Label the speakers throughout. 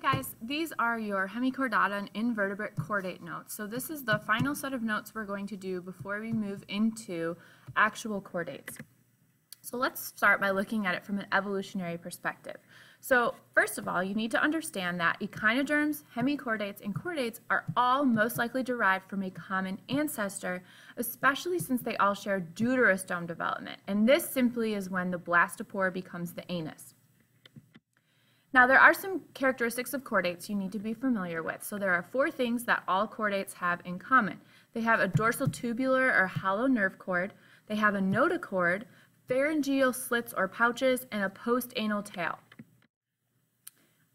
Speaker 1: guys, these are your hemichordata and invertebrate chordate notes. So this is the final set of notes we're going to do before we move into actual chordates. So let's start by looking at it from an evolutionary perspective. So first of all, you need to understand that echinoderms, hemichordates, and chordates are all most likely derived from a common ancestor, especially since they all share deuterostome development. And this simply is when the blastopore becomes the anus. Now, there are some characteristics of chordates you need to be familiar with. So there are four things that all chordates have in common. They have a dorsal tubular or hollow nerve cord, they have a notochord, pharyngeal slits or pouches, and a postanal tail.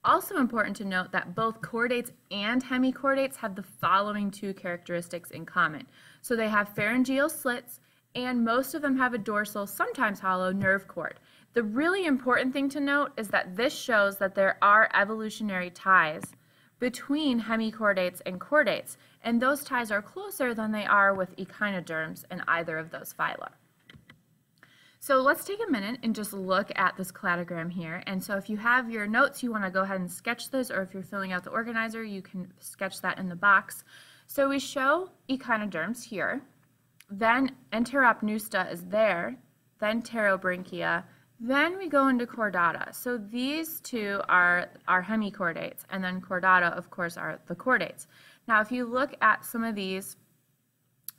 Speaker 1: Also important to note that both chordates and hemichordates have the following two characteristics in common. So they have pharyngeal slits, and most of them have a dorsal, sometimes hollow, nerve cord. The really important thing to note is that this shows that there are evolutionary ties between hemichordates and chordates, and those ties are closer than they are with echinoderms in either of those phyla. So let's take a minute and just look at this cladogram here. And so if you have your notes, you want to go ahead and sketch this, or if you're filling out the organizer, you can sketch that in the box. So we show echinoderms here, then Enteropneusta is there, then Pterobranchia, then we go into chordata. So these two are our hemichordates, and then chordata, of course, are the chordates. Now, if you look at some of these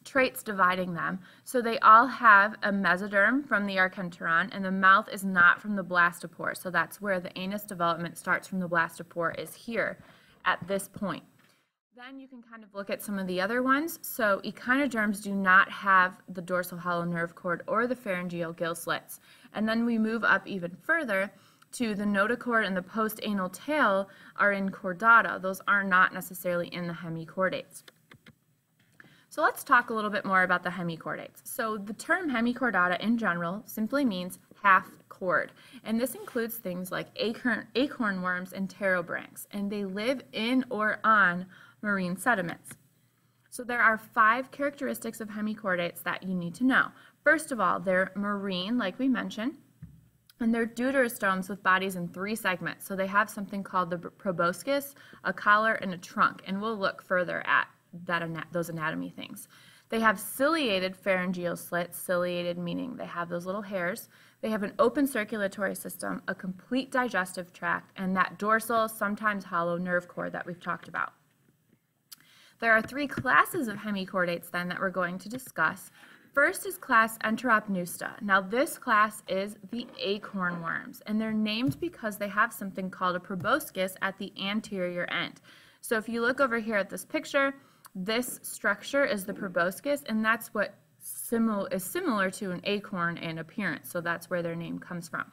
Speaker 1: traits dividing them, so they all have a mesoderm from the archenteron, and the mouth is not from the blastopore. So that's where the anus development starts from the blastopore is here at this point. Then you can kind of look at some of the other ones. So echinoderms do not have the dorsal hollow nerve cord or the pharyngeal gill slits. And then we move up even further to the notochord and the postanal tail are in chordata. Those are not necessarily in the hemichordates. So let's talk a little bit more about the hemichordates. So the term hemichordata in general simply means half chord, and this includes things like acorn, acorn worms and pterobranchs, and they live in or on marine sediments. So there are five characteristics of hemichordates that you need to know. First of all, they're marine, like we mentioned, and they're deuterostomes with bodies in three segments. So they have something called the proboscis, a collar, and a trunk, and we'll look further at that those anatomy things. They have ciliated pharyngeal slits, ciliated meaning they have those little hairs. They have an open circulatory system, a complete digestive tract, and that dorsal, sometimes hollow nerve cord that we've talked about. There are three classes of hemichordates then that we're going to discuss. First is class Enteropneusta. Now this class is the acorn worms, and they're named because they have something called a proboscis at the anterior end. So if you look over here at this picture, this structure is the proboscis, and that's what simil is similar to an acorn in appearance, so that's where their name comes from.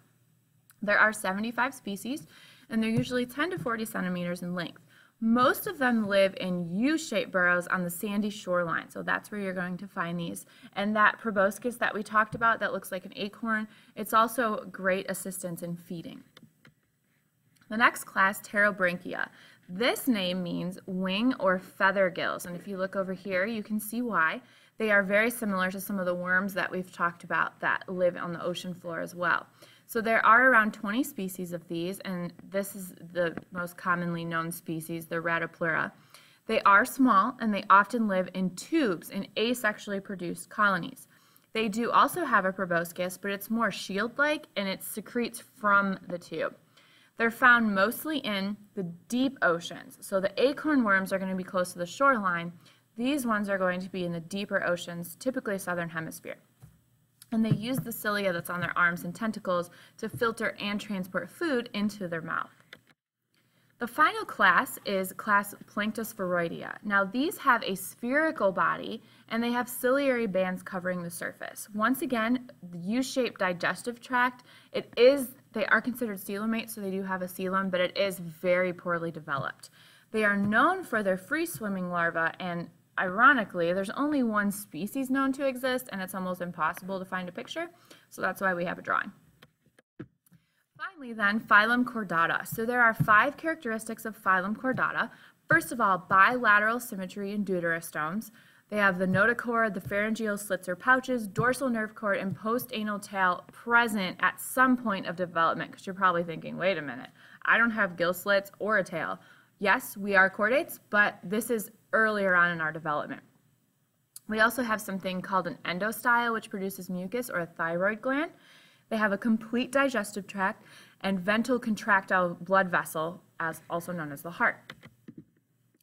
Speaker 1: There are 75 species, and they're usually 10 to 40 centimeters in length. Most of them live in U-shaped burrows on the sandy shoreline, so that's where you're going to find these. And that proboscis that we talked about that looks like an acorn, it's also great assistance in feeding. The next class, Pterobranchia. This name means wing or feather gills, and if you look over here, you can see why. They are very similar to some of the worms that we've talked about that live on the ocean floor as well. So there are around 20 species of these, and this is the most commonly known species, the Rhabdopleura. They are small, and they often live in tubes in asexually produced colonies. They do also have a proboscis, but it's more shield-like, and it secretes from the tube. They're found mostly in the deep oceans. So the acorn worms are going to be close to the shoreline. These ones are going to be in the deeper oceans, typically southern hemisphere and they use the cilia that's on their arms and tentacles to filter and transport food into their mouth. The final class is class Planctospheroidea. Now these have a spherical body and they have ciliary bands covering the surface. Once again, the U-shaped digestive tract, it is, they are considered coelomates, so they do have a coelom, but it is very poorly developed. They are known for their free-swimming larvae and ironically, there's only one species known to exist, and it's almost impossible to find a picture, so that's why we have a drawing. Finally, then, phylum Chordata. So there are five characteristics of phylum Chordata. First of all, bilateral symmetry in deuterostomes. They have the notochord, the pharyngeal slits or pouches, dorsal nerve cord, and postanal tail present at some point of development, because you're probably thinking, wait a minute, I don't have gill slits or a tail. Yes, we are chordates, but this is earlier on in our development. We also have something called an endostyle, which produces mucus or a thyroid gland. They have a complete digestive tract and ventral contractile blood vessel, as also known as the heart.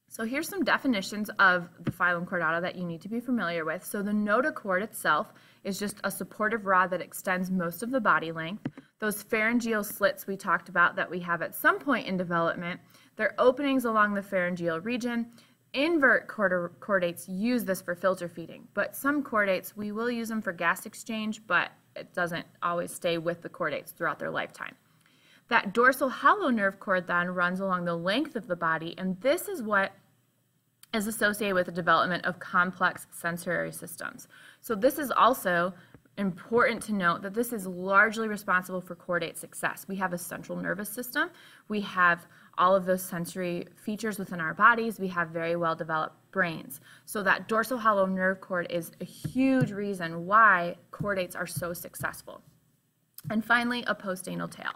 Speaker 1: So here's some definitions of the phylum Chordata that you need to be familiar with. So the notochord itself is just a supportive rod that extends most of the body length. Those pharyngeal slits we talked about that we have at some point in development, they're openings along the pharyngeal region. Invert chordates use this for filter feeding, but some chordates, we will use them for gas exchange, but it doesn't always stay with the chordates throughout their lifetime. That dorsal hollow nerve cord then runs along the length of the body, and this is what is associated with the development of complex sensory systems. So this is also important to note that this is largely responsible for chordate success. We have a central nervous system. We have all of those sensory features within our bodies. We have very well developed brains. So that dorsal hollow nerve cord is a huge reason why chordates are so successful. And finally, a postanal tail.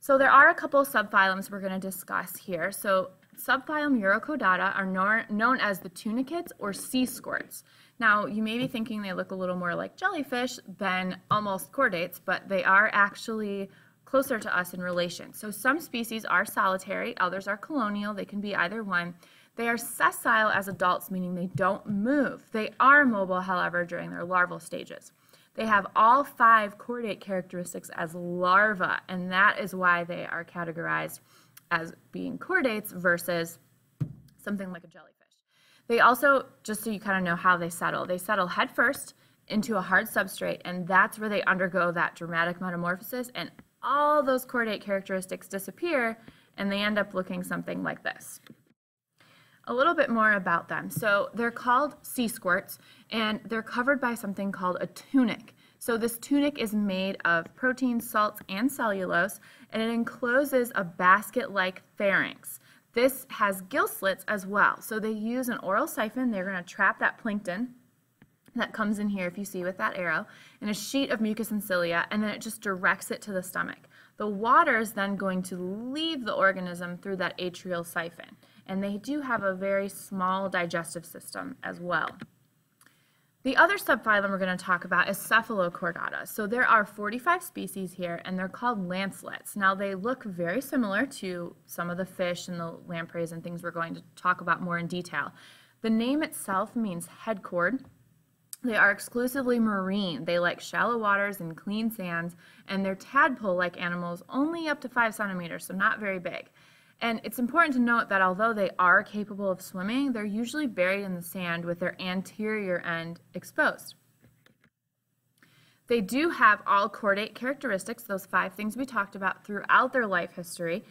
Speaker 1: So there are a couple of subphylums we're going to discuss here. So subphylum Urochordata are known as the tunicates or sea squirts. Now, you may be thinking they look a little more like jellyfish than almost chordates, but they are actually closer to us in relation. So some species are solitary, others are colonial. They can be either one. They are sessile as adults, meaning they don't move. They are mobile, however, during their larval stages. They have all five chordate characteristics as larvae, and that is why they are categorized as being chordates versus something like a jellyfish. They also, just so you kind of know how they settle, they settle head first into a hard substrate, and that's where they undergo that dramatic metamorphosis, and all those chordate characteristics disappear, and they end up looking something like this a little bit more about them. So they're called sea squirts and they're covered by something called a tunic. So this tunic is made of protein, salts, and cellulose, and it encloses a basket-like pharynx. This has gill slits as well. So they use an oral siphon. They're going to trap that plankton that comes in here, if you see with that arrow, in a sheet of mucus and cilia, and then it just directs it to the stomach. The water is then going to leave the organism through that atrial siphon and they do have a very small digestive system as well. The other subphylum we're going to talk about is Cephalochordata. So there are 45 species here, and they're called lancelets. Now they look very similar to some of the fish and the lampreys and things we're going to talk about more in detail. The name itself means head cord. They are exclusively marine. They like shallow waters and clean sands, and they're tadpole-like animals only up to 5 centimeters, so not very big. And it's important to note that although they are capable of swimming, they're usually buried in the sand with their anterior end exposed. They do have all chordate characteristics, those five things we talked about throughout their life history.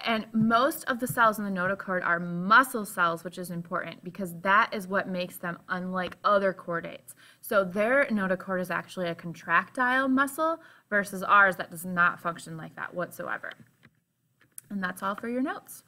Speaker 1: And most of the cells in the notochord are muscle cells, which is important because that is what makes them unlike other chordates. So their notochord is actually a contractile muscle versus ours that does not function like that whatsoever. And that's all for your notes.